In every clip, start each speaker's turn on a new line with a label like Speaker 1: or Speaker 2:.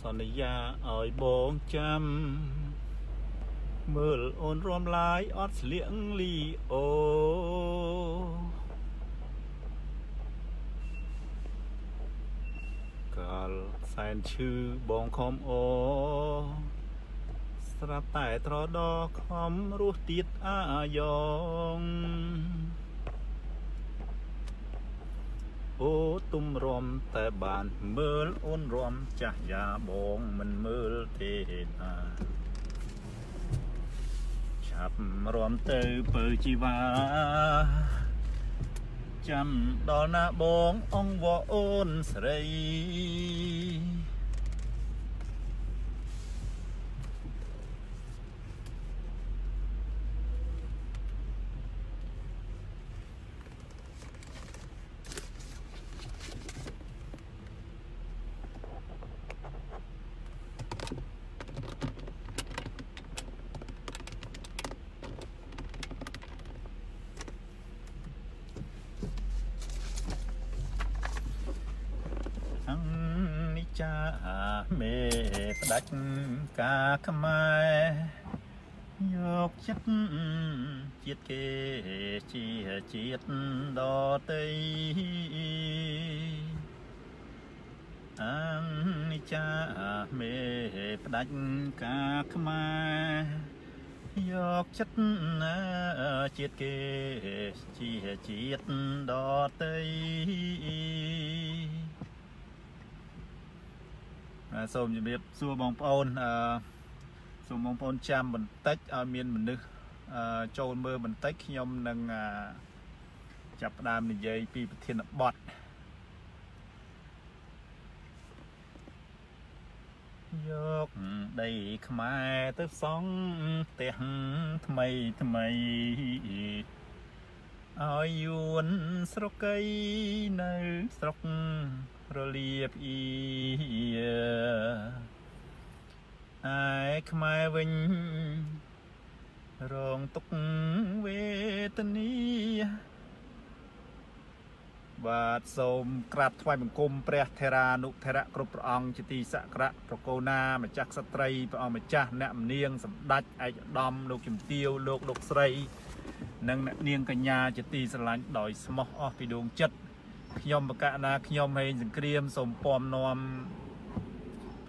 Speaker 1: សន្យាឲ្យបងចាំ មើលអូនរំលាយអត់ស្លៀងលីអូកាលសែនឈឺបងខំអូស្រាប់តែត្រដខំរស់ទៀតអាយ៉ង អូទុំរំតែបានមើលអូនរំចាស់យ៉ាបងមិនមើលទេណាឆាប់រំទៅពើជីវ៉ាចាំដល់ណាបងអងវអូនស្រីអងនិ ច្ចាមេផ្ដាច់ការខ្មែរយកចិត្តជាតិគេជាជាតិដតីអងនិច្ចាមេផ្ដាច់ការខ្មែរយកចិត្តណាជាតិគេជាជាតិដតី សូមជម្រាបសួរបងប្អូនអឺសូមបងប្អូនចាំបន្តិចឲ្យមានមនុស្សអឺចូលមើលបន្តិចខ្ញុំនឹងចាប់ផ្ដើមនិយាយពីប្រធានបទយកដីខ្មែរទៅសង់ផ្ទះថ្មីថ្មីឲ្យយួនស្រុកីនៅស្រុក រលៀបអ៊ីឯខ្មែរវិញរងទុកវេទនីបាទសូមក្រាបថ្វាយបង្គំព្រះថេរានុថេរៈគ្រប់ព្រះអង្គជាទីសក្ការៈប្រកោណាម្ចាស់ក្សត្រីព្រះអង្គម្ចាស់អ្នកមនាងសម្ដេចឯកឧត្តមលោកជំទាវលោកលោកស្រី និងអ្នកនាងកញ្ញាជាទីស្រឡាញ់ដោយស្មោះអស់ពីដួងចិត្ត ខ្ញុំបកណាខ្ញុំហេងសង្គ្រាមសូមពំនាំ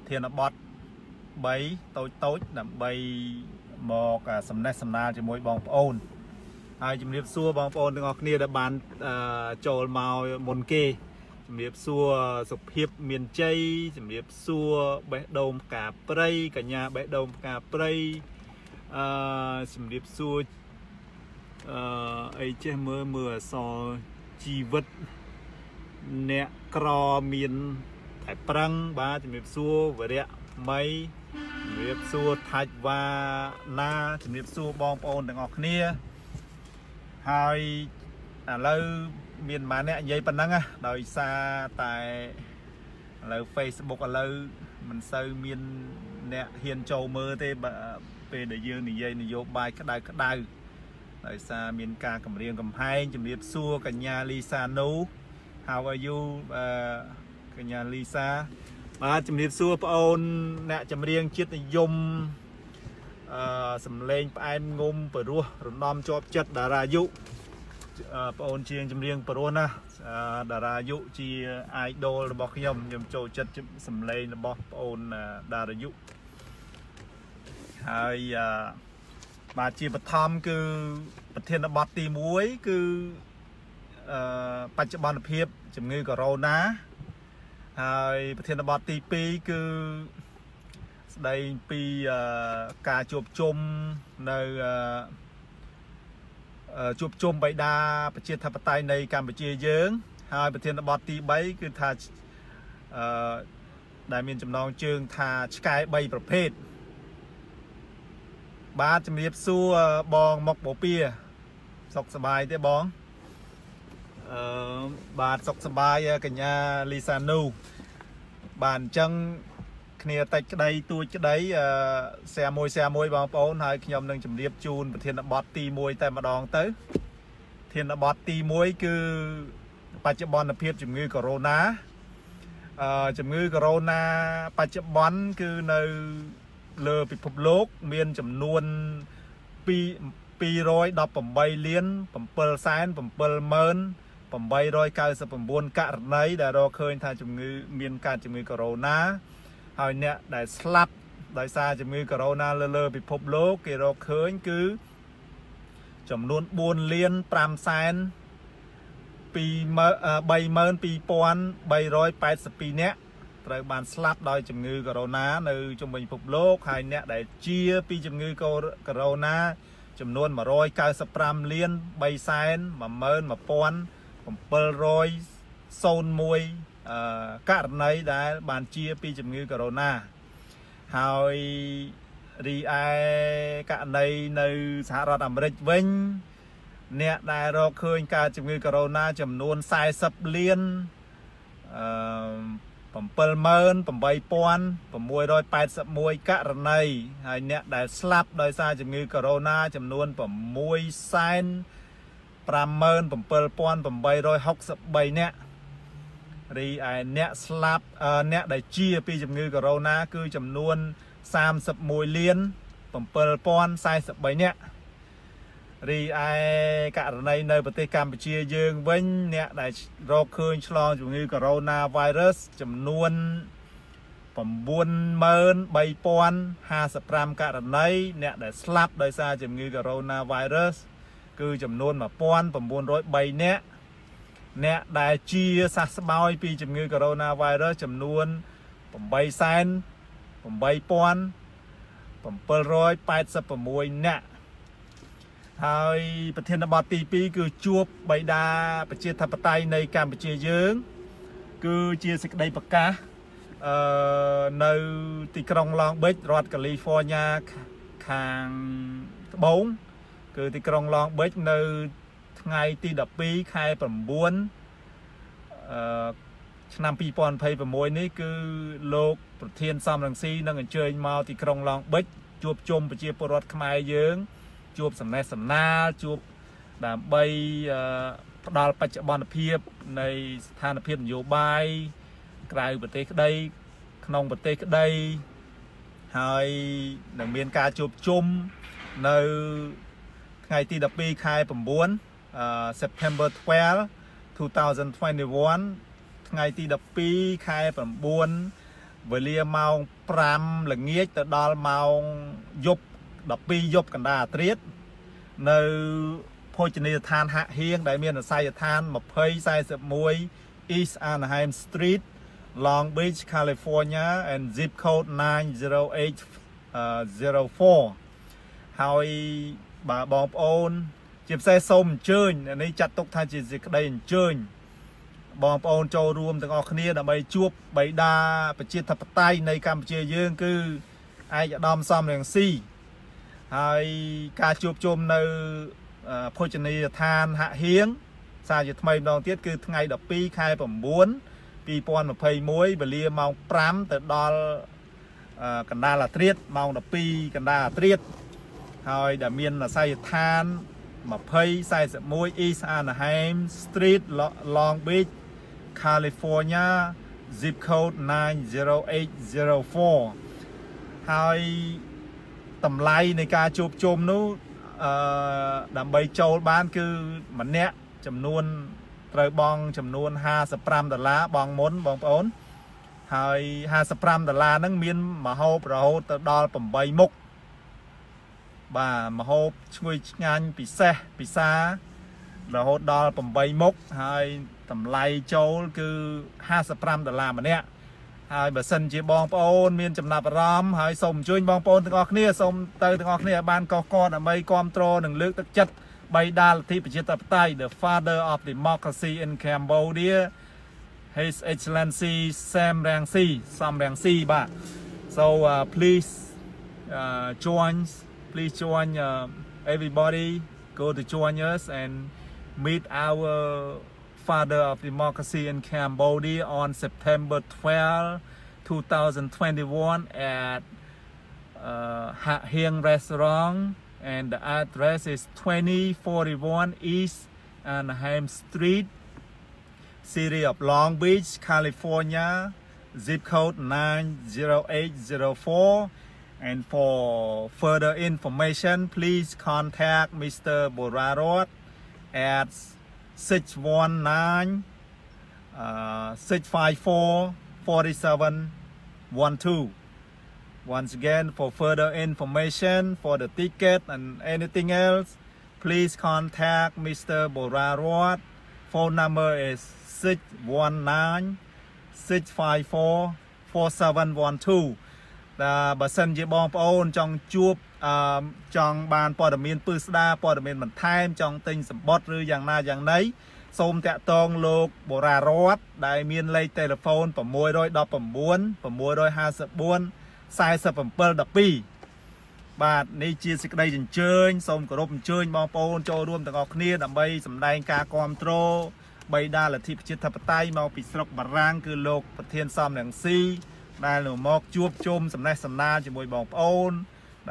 Speaker 1: ធានបត់3តូចតូចដើម្បីមកសំណេះសំណាលជាមួយបងប្អូនហើយជំរាបសួរបងប្អូនទាំងអស់គ្នាដែលបានចូលមកមុនគេជំរាបសួរសុភាពមានជ័យជំរាបសួរបេះដូងផ្កាព្រៃកញ្ញាបេះដូងផ្កាព្រៃអឺជំរាបសួរអឺអីចេះមើលមើលអសរជីវិត អ្នកក្រមានតែប្រឹងបាទជំរាបសួរវរៈមីជំរាបសួរថាច់វ៉ាណាជំរាបសួរបងប្អូនទាំងអស់គ្នាហើយឥឡូវមានម៉ាអ្នកនិយាយប៉ុណ្ណឹងដោយសារតែឥឡូវ Facebook ឥឡូវមិនសូវមានអ្នកហ៊ានចូលមើលទេពេលដែលយើងនិយាយនយោបាយក្តៅក្តៅដោយសារមានការគម្រាមកំហែងជំរាបសួរកញ្ញាលីសានូ How are you កញ្ញាលីសាបាទជំរាបសួរបងអូនអ្នកចម្រៀងជាតិនិយមអឺសំឡេងផ្អែមងុំបរោះរំដំជាប់ចិត្តតារាយុបងអូនជាងចម្រៀងបរោះណាតារាយុជា idol របស់ខ្ញុំខ្ញុំចូលចិត្តសំឡេងរបស់បងអូនតារាយុហើយបាទជាបឋមគឺប្រធានបទទី1គឺអឺ បច្ចុប្បន្នភាពជំងឺកូវីដ -19 ហើយប្រធានបទទី2គឺស្ដីពីការជួបជុំនៅជួបជុំបៃតាប្រជាធិបតេយ្យនៃកម្ពុជាយើង ហើយប្រធានបទទី3គឺថាអឺដែលមានចំណងជើងថាឆ្កែ3ប្រភេទបាទជំរាបសួរបងមុកបូព៌ាសុខសប្បាយទេបង អឺបាទសុខសប្បាយកញ្ញាលីសានូបាទអញ្ចឹងគ្នាតិចក្តីទួចក្តីអឺแชร์មួយแชร์មួយបងប្អូនហើយខ្ញុំនឹងជម្រាបជូនប្រធានបទទី1តែម្ដងទៅប្រធានបទទី1គឺបច្ចុប្បន្នភាពជំងឺកូវីដ -19 អឺជំងឺកូវីដ -19 បច្ចុប្បន្នគឺនៅលើពិភពលោកមានចំនួន2 218លាន7សែន7ម៉ឺន 899ករណីដែលរកឃើញថាជំងឺមានកើតជំងឺកូវីដ -19 ហើយអ្នកដែលស្លាប់ដោយសារជំងឺកូវីដ -19 លើលើពិភពលោកគេរកឃើញគឺចំនួន4លាន5សែន32382នាក់ត្រូវបានស្លាប់ដោយជំងឺកូវីដ -19 នៅជំវិញពិភពលោកហើយអ្នកដែលជាពីជំងឺកូវីដ -19 ចំនួន195លាន3សែន11000 701ករណីដែល បានជាពីជំងឺកូវីដ -19 ហើយរីឯករណីនៅសហរដ្ឋអាមេរិកវិញ អ្នកដែលរកឃើញការជំងឺកូវីដ -19 ចំនួន40លានអឺ78681ករណីហើយអ្នកដែលស្លាប់ដោយសារជំងឺកូវីដ -19 ចំនួន6 57863នាក់រីឯអ្នកស្លាប់អ្នកដែលជាពីជំងឺកូវីដ -19 គឺចំនួន31លាន7043នាក់រីឯករណីនៅប្រទេសកម្ពុជាយើងវិញអ្នកដែលរកឃើញឆ្លងជំងឺ Coronavirus ចំនួន93055ករណីអ្នកដែលស្លាប់ដោយសារជំងឺ Coronavirus គឺចំនួន1903នាក់អ្នកដែលជាសះស្បើយពីជំងឺ Coronavirus ចំនួន8សែន8786នាក់ហើយប្រធានបទទី2គឺជួបបៃតាប្រជាធិបតេយ្យនៃកម្ពុជាយើង គឺជាសេចក្តីប្រកាសអឺនៅទីក្រុង Long Beach រដ្ឋកាលីហ្វ័រញ៉ាខាងត្បូង គឺទីក្រុង Long Beach នៅថ្ងៃទី12ខែ9អឺឆ្នាំ2026នេះគឺលោកប្រធានសំរងស៊ីនឹងអញ្ជើញមកទីក្រុង Long Beach ជួបជុំប្រជាពលរដ្ឋខ្មែរយើង ជួបសំណេះសំណាលជួបដើម្បីផ្ដល់បច្ចុប្បន្នភាពនៃស្ថានភាពនយោបាយក្រៅប្រទេសក្តីក្នុងប្រទេសក្តីហើយនឹងមានការជួបជុំនៅ ថ្ងៃទី12ខែ9 September 12 2021ថ្ងៃទី12ខែ9វេលាម៉ោង5ល្ងាចទៅដល់ម៉ោងយប់12យប់កណ្ដាលអាត្រៀតនៅភោជនីយដ្ឋានហាក់ហៀងដែលមានអាស័យដ្ឋាន2041 East Anaheim Street Long Beach California and zip code 90804ហើយ បាទបងប្អូន ជាពិសេសសូមអញ្ជើញនេះចាត់ទុកថាជាសេចក្តីអញ្ជើញបងប្អូនចូលរួមទាំងអស់គ្នាដើម្បីជួបបៃតាប្រជាធិបតេយ្យនៃកម្ពុជាយើង គឺឯកឧត្តមសំរងស៊ីហើយការជួបជុំនៅភោជនីយដ្ឋានហាក់ហៀងសារជាថ្មីម្ដងទៀតគឺថ្ងៃ12ខែ9 2021វេលាម៉ោង5ទៅដល់កណ្ដាលអាត្រៀតម៉ោង12កណ្ដាលអាត្រៀត ហើយដែលមានអាស័យដ្ឋាន2041 East Anaheim Street Long Beach California zip code 90804ហើយតម្លៃនៃការជួបជុំនោះអឺដើម្បីចូលបាន គឺម្នាក់ចំនួនត្រូវបង់ចំនួន55ដុល្លារបងមុនបងប្អូនហើយ55ដុល្លារហ្នឹងមានមហូបរហូតទៅដល់8មុខ បាទមហូបឈ្ងុយឆ្ងាញ់ពិសេសពិសារហូតដល់8មុខហើយតម្លៃចូលគឺ55ដុល្លារម្នាក់ហើយបើសិនជាបងប្អូនមានចំណាប់អារម្មណ៍ហើយសូមអញ្ជើញបងប្អូនទាំងអស់គ្នាសូមទៅទាំងអស់គ្នាឲ្យបានកកកដើម្បីគ្រប់គ្រងនិងលើកទឹកចិត្តបៃតាលទ្ធិប្រជាធិបតេយ្យ the father of democracy in Cambodia His Excellency Sam Rangsi Sam Rangsi បាទ so uh, please uh, join please join uh, everybody. Go to join us and meet our father of democracy in Cambodia on September 12, 2021 at uh, Ha Hieng Restaurant. And the address is 2041 East Anaheim Street, City of Long Beach, California zip code 90804 and for further information please contact Mr. Borarot at 619 uh, 654 4712 once again for further information for the ticket and anything else please contact Mr. Borarot phone number is 619 654 4712តែ បើសិនជាបងប្អូនចង់ជួបអឺចង់បានព័ត៌មានពឹស្ដាព័ត៌មានបន្ថែមចង់ទិញសម្បត្តិឬយ៉ាងណាយ៉ាងណីសូមតាក់ទងលោកបូរ៉ារតដែលមានលេខទូរស័ព្ទ619 654 4712បាទនេះជាសេចក្តីអញ្ជើញសូមគោរពអញ្ជើញបងប្អូនចូលរួមទាំងអស់គ្នាដើម្បីសម្ដែងការគ្រប់គ្រងបីដាលទ្ធិប្រជាធិបតេយ្យមកពីស្រុកបារាំងគឺលោកប្រធានសំរងស៊ី ដែលនៅមកជួបជុំសំណេះសំណាលជាមួយបងប្អូន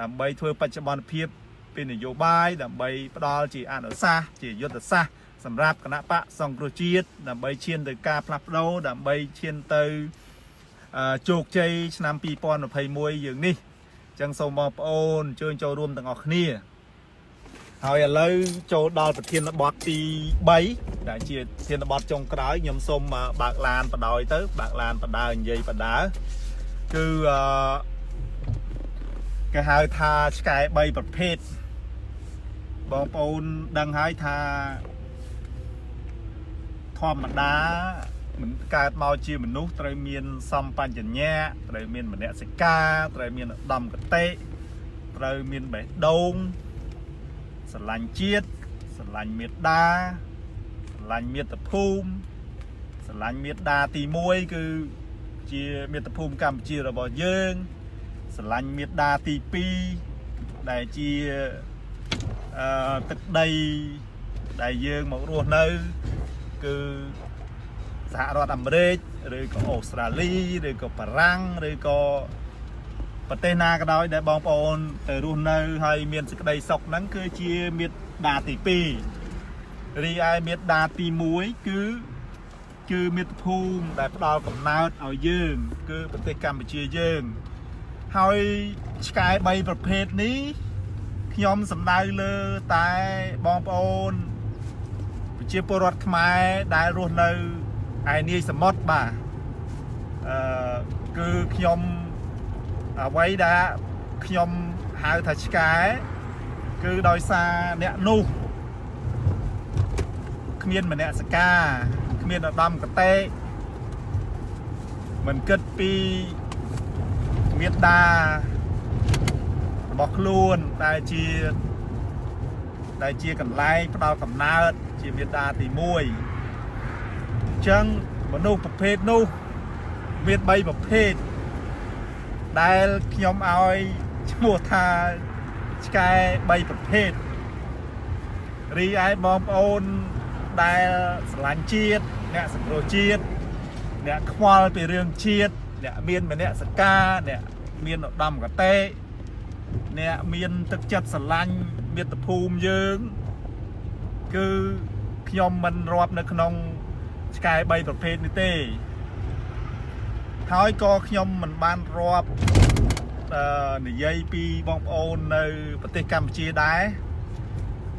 Speaker 1: ដើម្បីធ្វើបច្ចុប្បន្នភាពពីនយោបាយដើម្បីផ្ដល់ជាអនុសាសន៍ជាយុទ្ធសាស្ត្រសម្រាប់គណៈបកសង្គ្រោះជាតិដើម្បីឈានទៅការផ្លាស់ប្ដូរដើម្បីឈានទៅជោគជ័យឆ្នាំ2021យើងនេះអញ្ចឹងសូមបងប្អូនអញ្ជើញចូលរួមទាំងអស់គ្នា ហើយឥឡូវចូលដល់ប្រធានបទទី3ដែលជាប្រធានបទចុងក្រោយខ្ញុំសូមបើកឡានបដ ாய் ទៅបើកឡានបដើនិយាយបដើគឺអឺគេហៅថាឆ្កែ3ប្រភេទបងប្អូនដឹងហើយថាធម្មតាមិនកើតមកជាមនុស្សត្រូវមានសំបញ្ញៈត្រូវមានមនសិការត្រូវមានឧត្តមកតេត្រូវមានបេះដូង ស្រឡាញ់ជាតិស្រឡាញ់មេត្តាស្រឡាញ់មាតុភូមិស្រឡាញ់មេត្តាទី1គឺជាមាតុភូមិកម្ពុជារបស់យើងស្រឡាញ់មេត្តាទី2ដែលជាអឺទឹកដីដែលយើងមករស់នៅ គឺសហរដ្ឋអាមេរិកឬក៏អូស្ត្រាលីឬក៏បារាំងឬក៏ ប្រទេសណាក៏ដោយដែលបងប្អូនទៅរស់នៅហើយមានសេចក្តីសុខហ្នឹងគឺជាមេត្តាទី2រីឯមេត្តាទី1គឺគឺមាតុភូមិដែលផ្ដល់កំណើតឲ្យយើង គឺប្រទេសកម្ពុជាយើង ហើយឆ្កែ3ប្រភេទនេះខ្ញុំសំដៅលើតែបងប្អូនប្រជាពលរដ្ឋខ្មែរដែលរស់នៅឯនាយសមុទ្របាទអឺគឺខ្ញុំ អ្វីដែលខ្ញុំហៅថាឆ្កែគឺដោយសារអ្នកនោះគ្មានមនសិការគ្មានឧត្តមកតេមិនគិតពីមេត្តារបស់ខ្លួនដែលជាដែលជាកន្លែងផ្ដល់កំណើតជាមេត្តាទី1អញ្ចឹងមនុស្សប្រភេទនោះមាន3ប្រភេទ ដែលខ្ញុំឲ្យឈ្មោះថាឆ្កែ3ប្រភេទរីឯបងប្អូនដែលស្រឡាញ់ជាតិអ្នកសង្គ្រោះជាតិអ្នកខ្វល់ពីរឿងជាតិអ្នកមានមនសិការអ្នកមានឧត្តមកតេអ្នកមានទឹកចិត្តស្រឡាញ់មាតុភូមិយើង គឺខ្ញុំមិនរាប់នៅក្នុងឆ្កែ3ប្រភេទនេះទេ ហើយក៏ខ្ញុំមិនបានរាប់និយាយពីបងប្អូននៅប្រទេសកម្ពុជាដែរ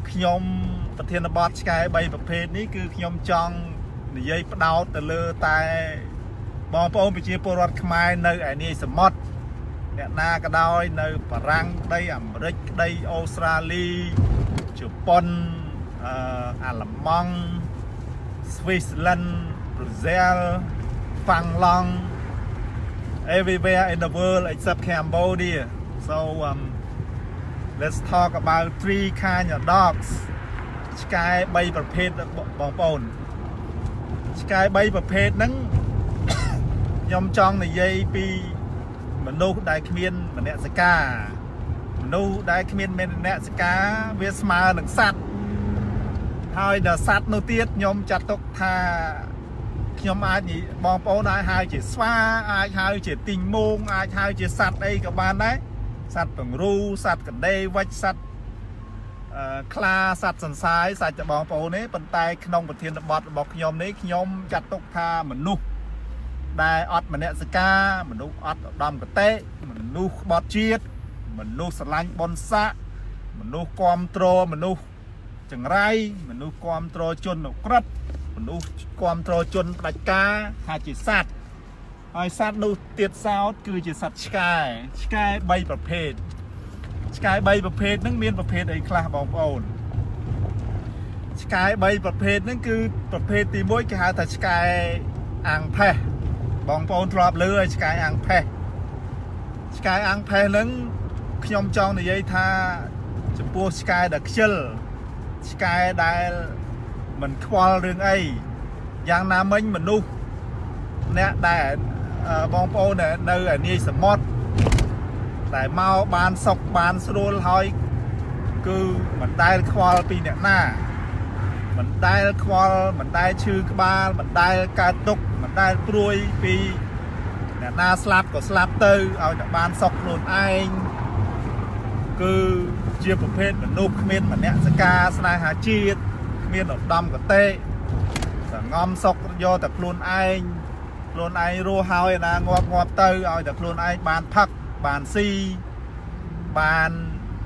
Speaker 1: ខ្ញុំប្រធានបទឆ្កែ3ប្រភេទនេះគឺខ្ញុំចង់និយាយផ្ដោតទៅលើតែបងប្អូនប្រជាពលរដ្ឋខ្មែរនៅឯនាយសមុទ្រអ្នកណាក៏ដោយនៅបារាំងក្តីអាមេរិកក្តីអូស្ត្រាលីជប៉ុនអឺអាល្លឺម៉ង់ស្វីសឡង់ប្រ៊ុសែលហ្វាំងឡង់ everywhere in the world except Cambodia so um let's talk about three kind of dogs ឆ្កែ3ប្រភេទបងប្អូនឆ្កែ3ប្រភេទហ្នឹងខ្ញុំចង់និយាយពីមនុស្សដែលគ្មានមនសិការមនុស្សដែលគ្មានមនសិការវាស្មើនឹងសត្វហើយដល់សត្វនោះទៀតខ្ញុំចាត់ទុកថា ខ្ញុំអាចបងប្អូនអាចហៅជាស្វាអាចហៅជាទីងមងអាចហៅជាសត្វអីក៏បានដែរសត្វពង្រូសត្វកណ្ដេវិចសត្វខ្លាសត្វសន្សាយសាច់តបងប្អូនទេប៉ុន្តែក្នុងប្រធានបទរបស់ខ្ញុំនេះខ្ញុំចាត់ទុកថាមនុស្សដែលអត់មនសិការមនុស្សអត់ឧត្តមកតេមនុស្សក្បត់ជាតិមនុស្សស្រឡាញ់បនស័កមនុស្សគ្រប់គ្រងមនុស្សចង្រៃមនុស្សគ្រប់គ្រងជនអក្រិត មនុស្សគ្រប់គ្រងជនផ្ដាច់ការថាជាសត្វហើយសត្វនោះទៀតសោតគឺជាសត្វឆ្កែឆ្កែ3ប្រភេទឆ្កែ3ប្រភេទហ្នឹងមានប្រភេទអីខ្លះបងប្អូនឆ្កែ3ប្រភេទហ្នឹងគឺប្រភេទទី1គេហៅថាឆ្កែអាំងផេះបងប្អូនធ្លាប់លើហើយឆ្កែអាំងផេះឆ្កែអាំងផេះហ្នឹងខ្ញុំចង់និយាយថាចំពោះឆ្កែដែលខ្ជិលឆ្កែដែល មិនខ្វល់រឿងអីយ៉ាងណាមិញមនុស្សអ្នកដែលបងប្អូននៅឯនាយសមុទ្រតែមកបានសុកបានស្រួលហើយគឺមិនដែលខ្វល់ពីអ្នកណាមិនដែលខ្វល់មិនដែលឈឺក្បាលមិនដែលកើតទុក្ខមិនដែលព្រួយពីអ្នកណាស្លាប់ក៏ស្លាប់ទៅឲ្យតែបានសុខខ្លួនឯងគឺជាប្រភេទមនុស្សគ្មានមនសិការស្នេហាជាតិគ្មានឧត្តមកតេសងំសុខយកតែខ្លួនឯងខ្លួនឯងរស់ហើយណាងាប់ងាប់ទៅឲ្យតែខ្លួនឯងបានផឹកបានស៊ីបាន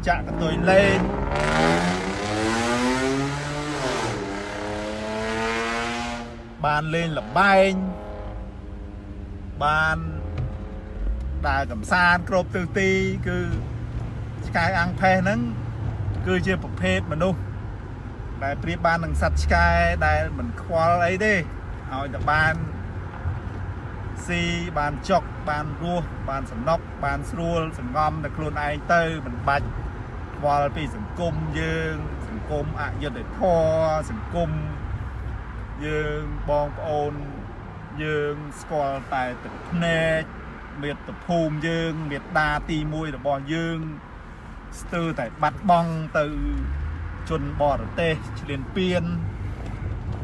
Speaker 1: ចាក់កតុយលេងបានលេងលបែងបានដើរកំសាន្តគ្រប់ទិសទីគឺឆ្កែអាំងផេះហ្នឹងគឺជាប្រភេទមនុស្ស ដែលប្រៀបបាននឹងសត្វឆ្កែដែលមិនខ្វល់អីទេឲ្យតែបានស៊ីបានចុកបានរស់បានសំណុកបានស្រួលសង្ងំតែខ្លួនឯងទៅមិនបាច់ខ្វល់ពីសង្គមយើង សង្គមអយុត្តិធម៌សង្គមយើងបងប្អូនយើងស្គាល់តែទឹកភ្នែកមេត្តាភូមិយើងមេត្តាទី1របស់យើងស្ទើរតែបាត់បង់ទៅ ជនបរទេសឆ្លៀនពៀន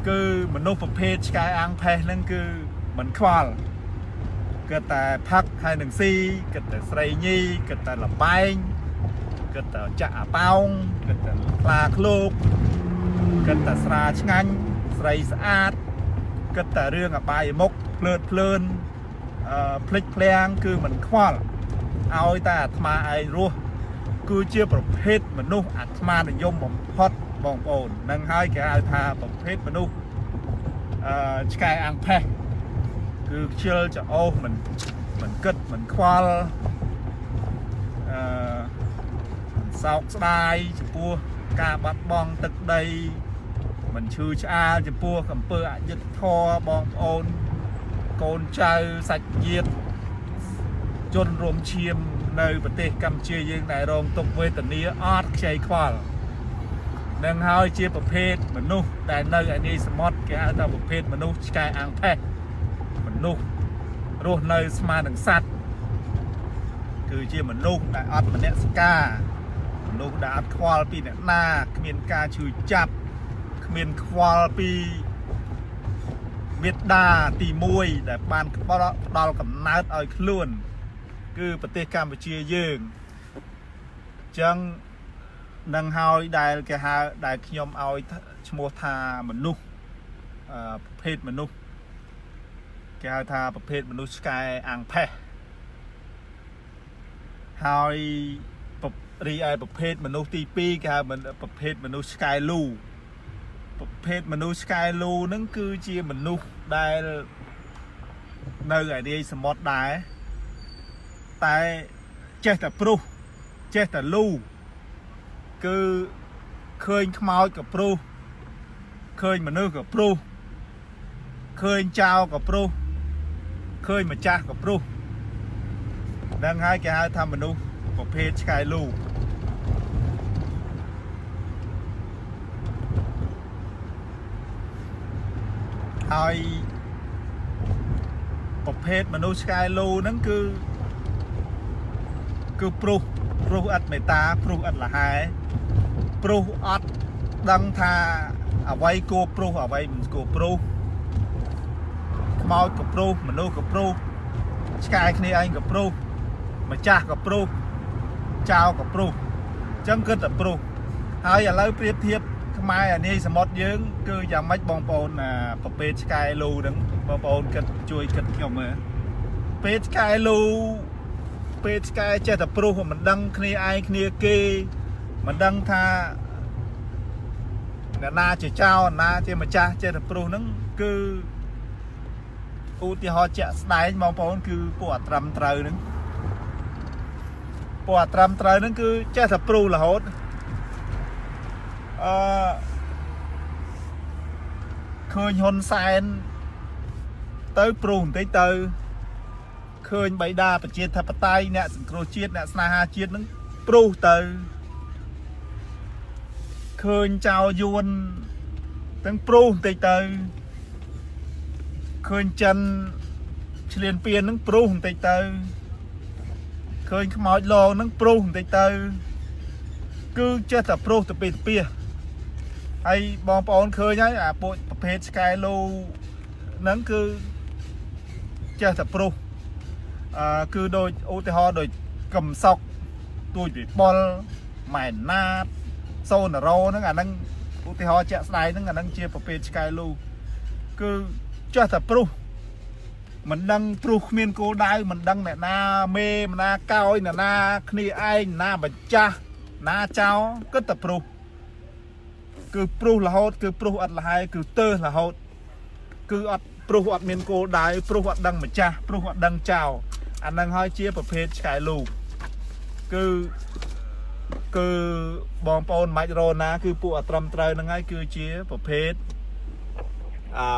Speaker 1: គឺមនុស្សប្រភេទឆ្កែអាំងផេះហ្នឹងគឺមិនខ្វល់គិតតែផឹកហើយនឹងស៊ីគិតតែស្រីញីគិតតែលបែងគិតតែចាក់អាប៉ោងគិតតែខ្លាឃ្លោកគិតតែស្រាឆ្ងាញ់ស្រីស្អាតគិតតែរឿងអបាយមុខភ្លើតភ្លើនអឺភ្លេចភ្លាំងគឺមិនខ្វល់ឲ្យតែអាត្មាឯងរស់ គឺជាប្រភេទមនុស្សអាត្មានិយមបំផុតបងប្អូននឹងហើយគេហៅថាប្រភេទមនុស្សអឺឆ្កែអាំងផេះគឺខ្ជិលចោសមិនមិនគិតមិនខ្វល់អឺសោកស្ដាយចំពោះការបាត់បង់ទឹកដីមិនឈឺឆ្អាលចំពោះអំពើអយុត្តិធម៌បងប្អូនកូនចៅសាច់ញាតិជនរួមឈាម នៅប្រទេសកម្ពុជាយើងដែលរងទុក្ខវេទនាអត់ខ្ចីខ្វល់នឹងហើយជាប្រភេទមនុស្សដែលនៅឯនេះសមុទ្រគេហៅថាប្រភេទមនុស្សឆ្កែអាំងផេះមនុស្សរស់នៅស្មើនឹងសត្វគឺជាមនុស្សដែលអត់មនសិការមនុស្សដែលអត់ខ្វល់ពីអ្នកណាគ្មានការជួយចាប់គ្មានខ្វល់ពីមេត្តាទី1ដែលបានផ្ដល់កំណើតឲ្យខ្លួន គឺប្រទេសកម្ពុជាយើងអញ្ចឹងនឹងហើយដែលគេហៅដែលខ្ញុំឲ្យឈ្មោះថាមនុស្សប្រភេទមនុស្សគេហៅថាប្រភេទមនុស្សឆ្កែអាំងផេះហើយរីឯប្រភេទមនុស្សទី2គេហៅប្រភេទមនុស្សឆ្កែលូប្រភេទមនុស្សឆ្កែលូហ្នឹងគឺជាមនុស្សដែលនៅឯរាយសមុទ្រដែរ តែចេះតែព្រុសចេះតែលូគឺឃើញខ្មោចក៏ព្រុសឃើញមនុស្សក៏ព្រុសឃើញចៅក៏ព្រុសឃើញម្ចាស់ក៏ព្រុសដឹងហើយគេហៅថាមនុស្សប្រភេទឆ្កែលូហើយប្រភេទមនុស្សឆ្កែលូហ្នឹងគឺ គឺព្រុសព្រុសអត់មេត្តាព្រុសអត់លហែព្រុសអត់ដឹងថាអ្វីគួរព្រុសអ្វីមិនគួរព្រុសខ្មោចក៏ព្រុសមនុស្សក៏ព្រុសឆ្កែគ្នាឯងក៏ព្រុសម្ចាស់ក៏ព្រុសចៅក៏ព្រុសអញ្ចឹងគិតតែព្រុសហើយឥឡូវប្រៀបធៀបខ្មែរអានេះសមុទ្រយើង គឺយ៉ាងម៉េចបងប្អូនប្រភេទឆ្កែលូហ្នឹងបងប្អូនគិតជួយគិតខ្ញុំមើលពេលឆ្កែលូ ពេលឆ្កែចេះតែព្រុសមិនដឹងគ្នាឯងគ្នាគេមិនដឹងថាអ្នកណាជាចៅណាជាម្ចាស់ចេះតែព្រុសហ្នឹងគឺឧទាហរណ៍ជាក់ស្ដែងបងប្អូនគឺពួកអត្រឹមត្រូវហ្នឹងពួកអត្រឹមត្រូវហ្នឹងគឺចេះតែព្រុសរហូតអឺឃើញហ៊ុនសែនទៅព្រុសបន្តិចទៅ ឃើញបៃតាប្រជាធិបតេយ្យអ្នកសង្គ្រោះជាតិអ្នកស្នេហាជាតិនឹងព្រុសទៅឃើញចៅយួនទាំងព្រុសបន្តិចទៅឃើញចិនឆ្លៀនពៀននឹងព្រុសបន្តិចទៅឃើញខ្មោចលងនឹងព្រុសបន្តិចទៅ គឺចេះតែព្រុសទៅពីទៅពីហើយបងប្អូនឃើញហើយអាពួកប្រភេទឆ្កែលូហ្នឹងគឺចេះតែព្រុសអឺ គឺដូចឧទាហរណ៍ដូចកំសុកទួយពីបុលម៉ែនណាតសូណារ៉ូហ្នឹងអាហ្នឹងឧទាហរណ៍ជាក់ស្ដែងហ្នឹងអាហ្នឹងជាប្រភេទឆ្កែលូគឺចេះតែព្រុសមិនដឹងព្រុសគ្មានគោលដៅមិនដឹងអ្នកណាមេម្ណាកោយអ្នកណា គ្នាឯងណាបញ្ចាស់ណាចោគិតតែព្រុសគឺព្រុសរហូត គឺព្រុសអត់លហើយគឺទើសរហូត គឺអត់ព្រុសអត់មានគោលដៅព្រុសអត់ដឹងម្ចាស់ព្រុសអត់ដឹងចោ អានឹងហើយជាប្រភេទឆ្កែលូគឺគឺបងប្អូនមិនអាចរណា គឺពួកអត្រឹមត្រូវហ្នឹងហើយគឺជាប្រភេទអឺ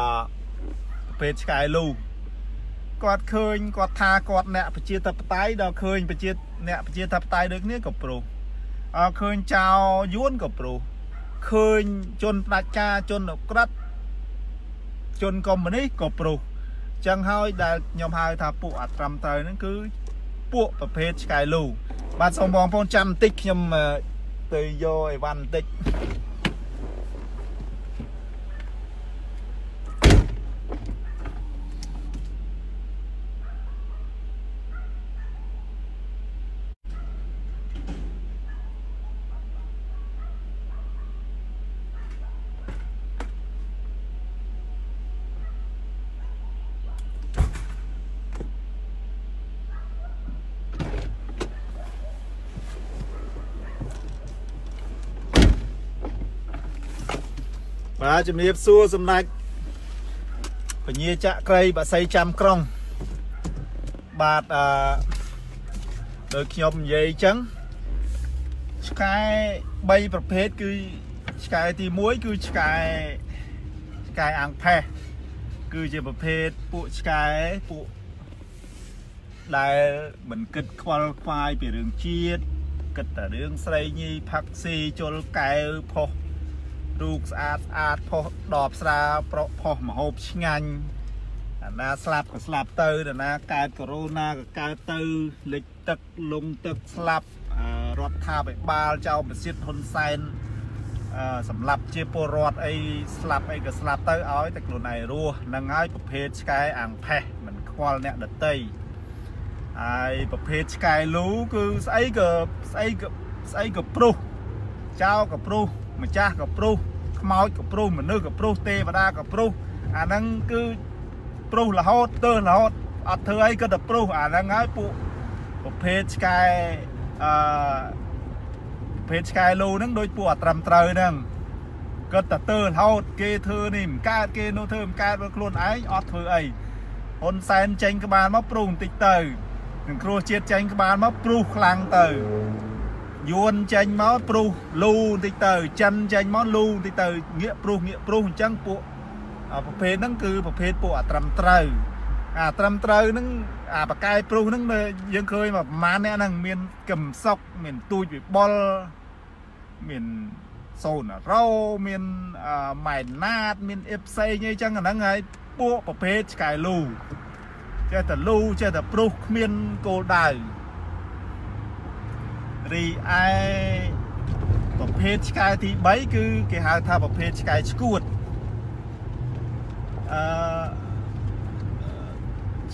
Speaker 1: ប្រភេទឆ្កែលូគាត់ឃើញគាត់ថាគាត់អ្នកប្រជាធិបតេយ្យដល់ឃើញប្រជាអ្នកប្រជាធិបតេយ្យដូចគ្នាក៏ប្រុសអើឃើញចៅយួនក៏ប្រុសឃើញជនផ្ដាច់ការជនអក្រិតជនកុម្មុយនីសក៏ប្រុស ចឹងហើយដែលខ្ញុំហៅថាពួកអត្រឹមត្រូវហ្នឹងគឺពួកប្រភេទឆ្កែលូបាទសូមបងប្អូនចាំបន្តិចខ្ញុំទៅយកអីវ៉ាន់បន្តិច បាទជំរាបសួរសម្ដេចពញាចក្រៃបាសីចាំក្រុងបាទអឺដោយខ្ញុំនិយាយអញ្ចឹងឆ្កែ3ប្រភេទគឺឆ្កែទី1គឺឆ្កែឆ្កែអាំងផេះគឺជាប្រភេទពួកឆ្កែពួកដែលមិនគិតខ្វល់ខ្វាយពីរឿងជាតិគិតតែរឿងស្រីញីផាក់ស៊ីជលកែវផុស រូបស្អាតស្អាតផុសដបស្រាប្រក់ផុសមហូបឆ្ងាញ់អាណាស្លាប់ក៏ស្លាប់ទៅអាណាកើតកូវីដ -19 ក៏កើតទៅលិចទឹកលងទឹកស្លាប់រដ្ឋាភិបាលចៅប្រសិទ្ធហ៊ុនសែនសម្រាប់ជាពលរដ្ឋអីស្លាប់អីក៏ស្លាប់ទៅឲ្យតែខ្លួនឯងរស់នឹងហើយប្រភេទឆ្កែអាំងផេះមិនខ្វល់អ្នកដតីហើយប្រភេទឆ្កែលូគឺស្អីក៏ស្អីក៏ស្អីក៏ព្រុសចៅក៏ព្រុសម្ចាស់ក៏ព្រុស ខ្មោចក៏ព្រុសមនុស្សក៏ព្រុសទេវតាក៏ព្រុសអាហ្នឹងគឺព្រុសរហូតទើសរហូតអត់ធ្វើអីក៏តែព្រុសអាហ្នឹងហើយពួកប្រភេទឆ្កែអឺប្រភេទឆ្កែលូហ្នឹងដូចពួកអត្រឹមត្រូវហ្នឹងគាត់តែទើរហូតគេធ្វើនេះមិនកើតគេនោះធ្វើមិនកើតខ្លួនឯងអត់ធ្វើអីហ៊ុនសែនចេញក្បាលមកព្រុសបន្តិចទៅនឹងគ្រោះជាតិចេញក្បាលមកព្រុសខ្លាំងទៅ យួនចេញមកព្រុសលូបន្តិចទៅចិនចេញមកលូបន្តិចទៅងាកព្រុសងាកព្រុសអញ្ចឹងពួកប្រភេទហ្នឹងគឺប្រភេទពួកអាត្រឹមត្រូវអាត្រឹមត្រូវហ្នឹងអាបកាយព្រុសហ្នឹងយើងឃើញមកប្រហែលអ្នកហ្នឹងមានកំសុកមានទូចវិបុលមានសូណារ៉ូមានម៉ែនណាត មានអ៊ីបផ្សេងអីចឹងអាហ្នឹងហើយពួកប្រភេទឆ្កែលូចេះតែលូចេះតែព្រុសគ្មានគោលដៅ រីឯប្រភេទឆ្កែទី3គឺគេហៅថាប្រភេទឆ្កែឆ្កួតអឺ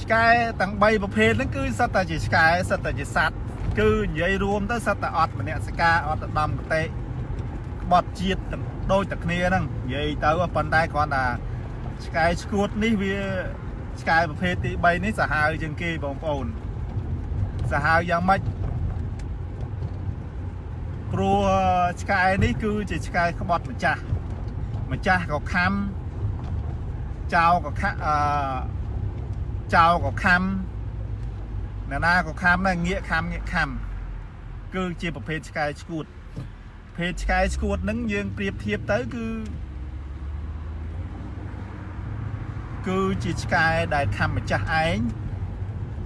Speaker 1: ឆ្កែទាំង3ប្រភេទហ្នឹងគឺសិតតែជាឆ្កែសិតតែជាសត្វគឺនិយាយរួមទៅសិតតែអត់មនសិការអត់ដំកតេខ្ក្បត់ជាតិដូចតែគ្នាហ្នឹងនិយាយទៅប៉ុន្តែគ្រាន់តែឆ្កែឈួតនេះវាឆ្កែប្រភេទទី3នេះសាហាវជាងគេបងប្អូនសាហាវយ៉ាងម៉េច ព្រោះឆ្កែនេះគឺជាឆ្កែក្បត់ម្ចាស់ម្ចាស់ក៏ខំចៅក៏ខអឺចៅក៏ខំអ្នកណាក៏ខំដែរងាកខំងាកខំគឺជាប្រភេទឆ្កែឈួតភេទឆ្កែឈួតហ្នឹងយើងប្រៀបធៀបទៅគឺគឺជាឆ្កែដែលខំម្ចាស់ឯង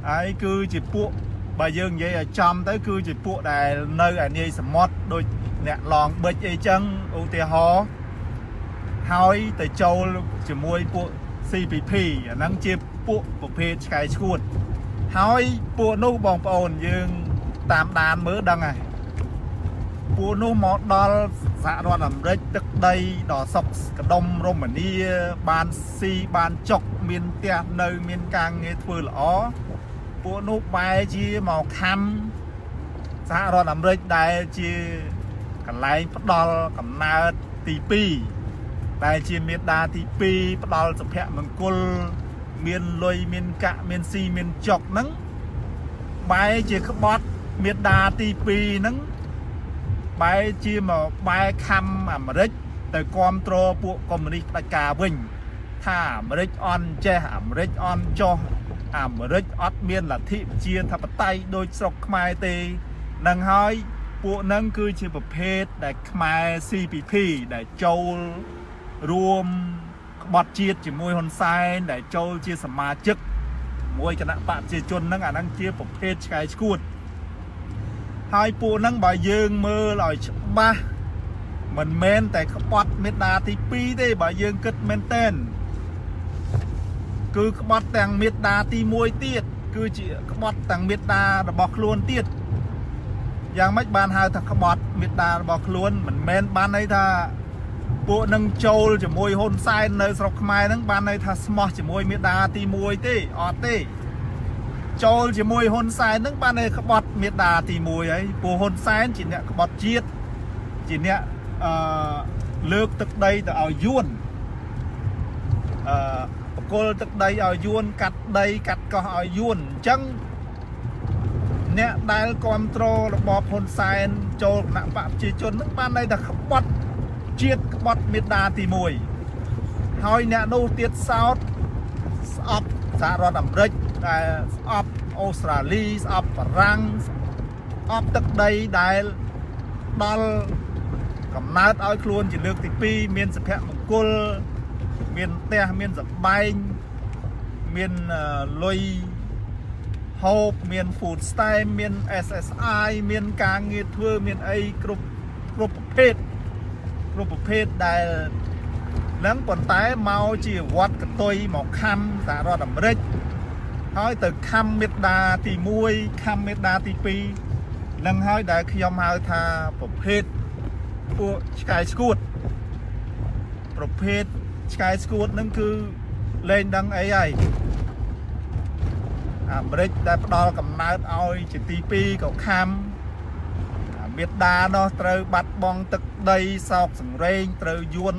Speaker 1: ហើយគឺជាពួក បើយើងនិយាយឲ្យចំទៅ គឺជាពួកដែលនៅឯនាយសមុទ្រដូចអ្នកឡងបិចអីចឹងឧទាហរណ៍ហើយទៅចូលជាមួយពួក CPP អាហ្នឹងជាពួកប្រភេទឆ្កែឈួតហើយពួកនោះបងប្អូនយើងតាមដានមើលដឹងហើយពួកនោះមកដល់សហរដ្ឋអាមេរិកទឹកដីដល់សុកកដុំរមនីបានស៊ីបានចុកមានផ្ទះនៅ មានការងារធ្វើល្អ ពួកនោះបែរជាមកខំសហរដ្ឋអាមេរិកដែលជាកន្លែងផ្ដល់កំណើតទី2ដែលជាមេដាទី2ផ្ដល់សុភមង្គលមានលុយមានកាក់មានស៊ីមានចុកហ្នឹងបែរជាក្បត់មេដាទី2ហ្នឹងបែរជាមកបែរខំអាមេរិកទៅគ្រប់គ្រងពួកកុម្មុយនីសផ្ដាច់ការវិញថាអាមេរិកអន់ចេះអាមេរិកអន់ចោះ អាមេរិកអត់មានលទ្ធិប្រជាធិបតេយ្យដូចស្រុកខ្មែរទេនឹងហើយពួកនឹងគឺជាប្រភេទដែលខ្មែរ CPP ដែលចូលរួមក្បត់ជាតិជាមួយហ៊ុនសែនដែលចូលជាសមាជិកមួយគណៈបកប្រជាជនហ្នឹងអាហ្នឹងជាប្រភេទឆ្កែឈួតហើយពួកហ្នឹងបើយើងមើលឲ្យច្បាស់មិនមែនតែក្បត់មេដាទី2ទេបើយើងគិតមែនតែន គឺក្បត់ទាំងមេដាទី1ទៀតគឺជាក្បត់ទាំងមេដារបស់ខ្លួនទៀតយ៉ាងម៉េចបានហៅថាក្បត់មេដារបស់ខ្លួនមិនមែនបានន័យថាពួកនឹងចូលជាមួយហ៊ុនសែននៅស្រុកខ្មែរហ្នឹងបានន័យថាស្មោះជាមួយមេដាទី1ទេអត់ទេចូលជាមួយហ៊ុនសែនហ្នឹងបានតែក្បត់មេដាទី1ហើយពួកហ៊ុនសែនជាអ្នកក្បត់ជាតិជាអ្នកអឺលើកទឹកដីទៅឲ្យយួនអឺ បកលទឹកដីឲ្យយួនកាត់ដីកាត់កោះឲ្យយួនអញ្ចឹងអ្នកដែលគ្រប់គ្រងរបបហ៊ុនសែនចូលគណៈបកប្រជាជននឹងបានន័យថាក្បត់ជាតិក្បត់មេដាទី1ហើយអ្នកនោះទៀតសោតស្អប់សហរដ្ឋអាមេរិកដែលស្អប់អូស្ត្រាលីស្អប់បារាំងស្អប់ទឹកដីដែលដល់កំណើតឲ្យខ្លួនជាលើកទី2មានសុភមង្គល មានផ្ទះមានសបែងមានលុយហូបមាន food stamp មាន SSI មានការងារធ្វើមានអីគ្រប់គ្រប់ប្រភេទគ្រប់ប្រភេទដែលនឹងប៉ុន្តែមកជាវត្តកតុយមកខំសហរដ្ឋអាមេរិកហើយទៅខំមេដាទី1ខំមេដាទី2នឹងហើយដែលខ្ញុំហៅថាប្រភេទពួកឆ្កែស្គួតប្រភេទ ឆ្កែស្គួតនឹងគឺលែងដឹងអីហើយអាមេរិកដែលផ្ដល់កំណើតឲ្យជាទី2ក៏ខំមេដានោះត្រូវបាត់បង់ទឹកដីសោកសង្រេងត្រូវយួន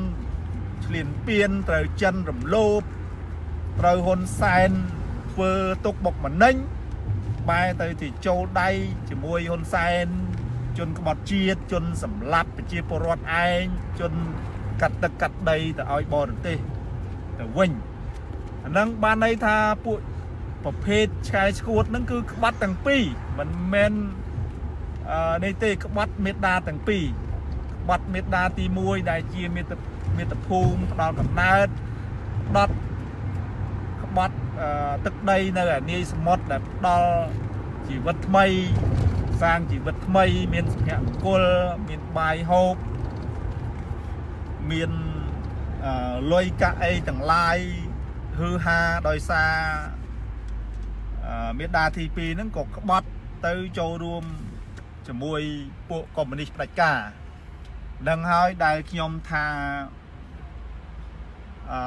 Speaker 1: ឆ្លៀនពៀនត្រូវចិនរំលោភត្រូវហ៊ុនសែនធ្វើទុកបុកម្នេញបែរទៅជាចូលដៃជាមួយហ៊ុនសែនជនក្បត់ជាតិជនសម្លាប់ប្រជាពលរដ្ឋឯងជន កាត់ទឹកកាត់ដីទៅឲ្យបរទេសទៅវិញអានឹងបានន័យថាពួកប្រភេទឆ្កែស្គួតហ្នឹងគឺក្បាត់ទាំងពីរមិនមែនអឺនេះទេក្បាត់មេដាទាំងពីរក្បាត់មេដាទី1ដែលជាមេត្តាមេត្តាភូមិផ្ដល់កំណើតដុតក្បត់ទឹកដីនៅអានាយសមុទ្រដែលផ្ដល់ជីវិតថ្មីសាងជីវិតថ្មី មានសុភមង្គលមានបាយហូប មានលុយកាក់អីទាំងឡាយហឺហាដោយសារមេដាទី2ហ្នឹងក៏ក្បត់ទៅចូលរួមជាមួយពួកកុម្មុយនីសផ្ដាច់ការនឹងហើយដែលខ្ញុំថាអឺ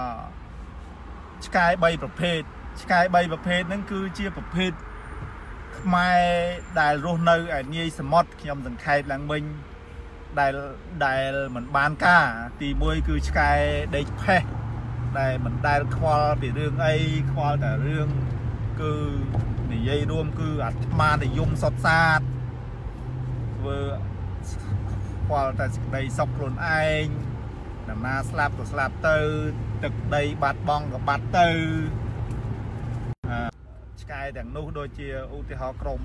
Speaker 1: ឆ្កែ3ប្រភេទឆ្កែ3ប្រភេទហ្នឹងគឺជាប្រភេទខ្មែរដែលរស់នៅឯនាយសមុទ្រខ្ញុំសង្ខេបឡើងវិញ ដែលដែលមិនបានការ ទី1គឺឆ្កែដេកផេះដែលមិនដែលខ្វល់ពីរឿងអីខ្វល់តែរឿងគឺនិយាយរួមគឺអាត្មានិយមសុតសាតធ្វើខ្វល់តែសេចក្តីសុខខ្លួនឯងណាណាស្លាប់ក៏ស្លាប់ទៅ ទឹកដីបាត់បង់ក៏បាត់ទៅឆ្កែទាំងនោះដូចជាឧទាហរណ៍ក្រុម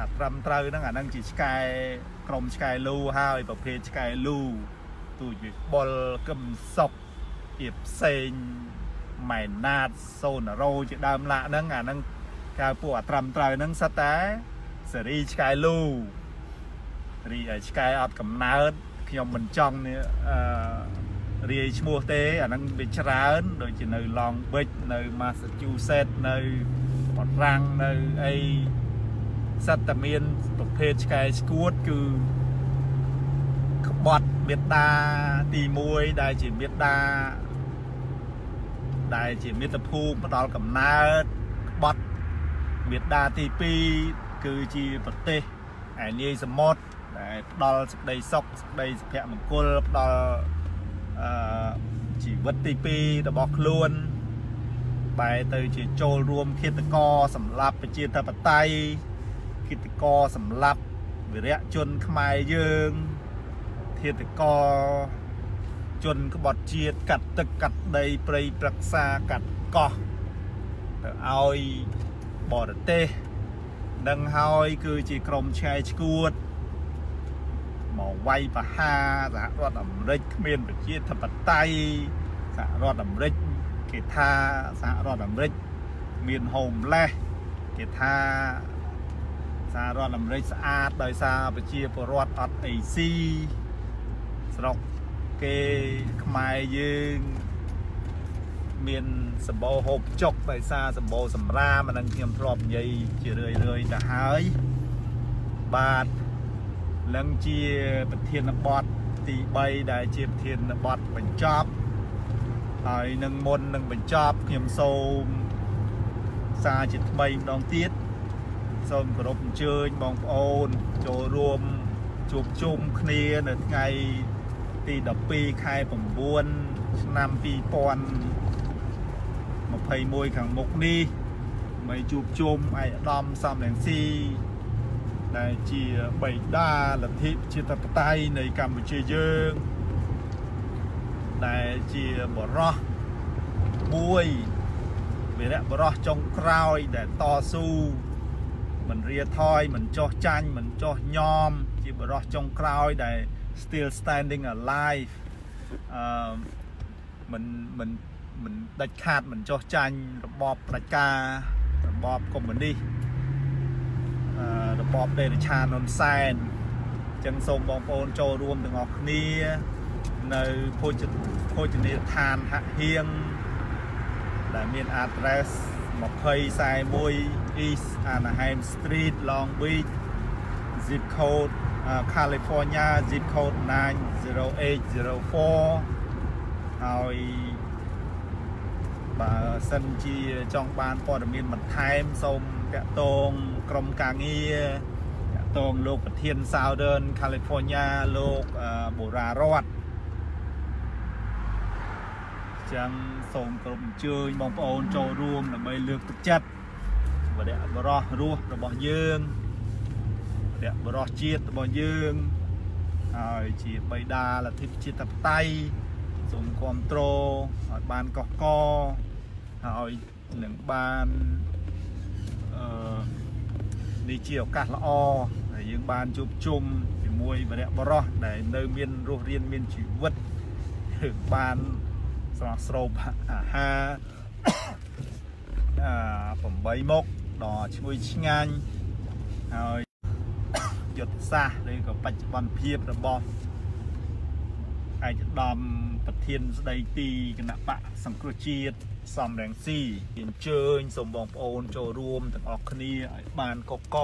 Speaker 1: អាត្រឹមត្រូវហ្នឹងអាហ្នឹងជាឆ្កែក្រុមឆ្កែលូហើយប្រភេទឆ្កែលូទូជាបុលកឹមសុកជាផ្សេងម៉ែណាតសូណារ៉ូជាដើមឡាក់ហ្នឹងអាហ្នឹងកៅពួកអាត្រឹមត្រូវហ្នឹងសិតតែសេរីឆ្កែលូរីឯឆ្កែអត់កំណើតខ្ញុំមិនចង់នេះអឺរាយឈ្មោះទេអាហ្នឹងវាច្រើនដូចជានៅ Long Beach នៅ Massachusetts នៅបារាំងនៅអី សត្វតែមានប្រភេទឆ្កែស្គួតគឺក្បត់មេដាទី1ដែលជាមេដាដែលជាមិត្តភូមិផ្ដល់កំណើតក្បត់មេដាទី2គឺជាប្រទេសឯនាយសមុទ្រដែលផ្ដល់សេចក្តីសុខសេចក្តីសុភមង្គលផ្ដល់អឺជីវិតទី2របស់ខ្លួនបែរទៅជាចូលរួមឃាតករសម្រាប់ប្រជាធិបតេយ្យ ឃាតករសម្រាប់វិរៈជនខ្មែរយើងឃាតករជនក្បត់ជាតិកាត់ទឹកកាត់ដីព្រៃព្រឹក្សាកាត់កោះទៅឲ្យបរទេសនឹងហើយគឺជាក្រមឆ្កែឈួតមកវាយប្រហារសហរដ្ឋអាមេរិកគ្មានប្រជាធិបតេយ្យសហរដ្ឋអាមេរិកគេថាសហរដ្ឋអាមេរិកមាន homeless គេថា សហរដ្ឋអាមេរិកស្អាតដោយសារប្រជាពលរដ្ឋអត់អីស៊ីស្រុកគេខ្មែរយើងមានសម្បូរហូបចុកដោយសារសម្បូរសម្រាមអានឹងខ្ញុំធ្លាប់និយាយជារឿយរឿយទៅហើយបាទនឹងជាប្រធានបទទី3ដែលជាប្រធានបទបញ្ចប់ហើយនឹងមុននឹងបញ្ចប់ខ្ញុំសូមសារជាថ្មីម្ដងទៀត សូមគោរពអញ្ជើញបងប្អូនចូលរួមជួបជុំគ្នានៅថ្ងៃទី12ខែ9ឆ្នាំ2021ខាងមុខនេះមកជួបជុំឯកឧត្តមសំរងស៊ីដែលជាបេដាលទ្ធិជាតបតៃនៃកម្ពុជាយើងដែលជាបរោះមួយវីរៈបរោះចុងក្រោយដែលតស៊ូ មិនរាថយមិនចោះចាញ់មិនចោះញោមជាបរោះចុងក្រោយដែល still standing alive អឺមិនមិនមិនដាច់ខាតមិនចោះចាញ់របបផ្ដាច់ការរបបកុម្មុយនីសអឺរបបដេរឆានហ៊ុនសែនអញ្ចឹងសូមបងប្អូនចូលរួមទាំងអស់គ្នានៅភោជភោជនីយដ្ឋានហាក់ហៀងដែលមាន address 2041 East Anaheim Street Long Beach zip code uh, California zip code 90804ហើយបើសិនជាចង់បានព័ត៌មានបន្ថែមសូមតាក់ទងក្រុមការងារតាក់ទងលោកប្រធាន Southern California លោកបូរ៉ារតចឹង សូមគ្រប់អញ្ជើញបងប្អូនចូលរួមដើម្បីលើកទឹកចិត្តវរៈបរោះរស់របស់យើងវរៈបរោះជាតិរបស់យើងហើយជាបៃតាលទ្ធិជាតិបតៃសូមគ្រប់គ្រងឲ្យបានកកកហើយនឹងបានអឺនេះជាឱកាសល្អដែលយើងបានជួបជុំជាមួយវរៈបរោះដែលនៅមានរស់រានមានជីវិតយើងបាន ស្រស់ស្រូបអាហារអា8មុខដ៏ឈ្ងុយឆ្ងាញ់ហើយយុទ្ធសាស្ត្រឬក៏បច្ចុប្បន្នភាពរបស់ឯកឧត្តមប្រធានស្ដីទីគណៈបកសង្គ្រោះជាតិសំរងស៊ីអញ្ជើញសូមបងប្អូនចូលរួមទាំងអស់គ្នាឲ្យបានកកក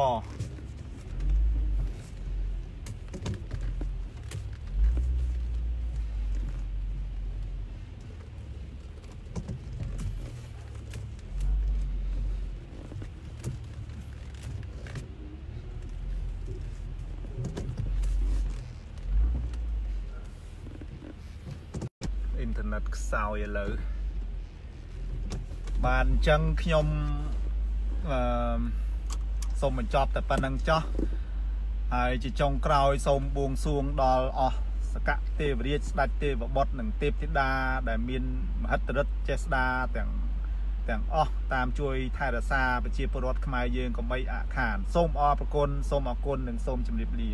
Speaker 1: យឥឡូវបានអញ្ចឹងខ្ញុំអឺសូមបញ្ចប់តែប៉ុណ្្នឹងចោះហើយជាចុងក្រោយសូមបួងសួងដល់អស់សកទេវរាជស្ដេចទេវបុត្រនិងទេពធីតាដែលមានមហិទ្ធិឫទ្ធិចេស្តាទាំងទាំងអស់តាមជួយថែរក្សាប្រជាពលរដ្ឋខ្មែរយើងកុំបីអាខាន សូមអរព្រគុណសូមអរគុណនិងសូមជម្រាបលា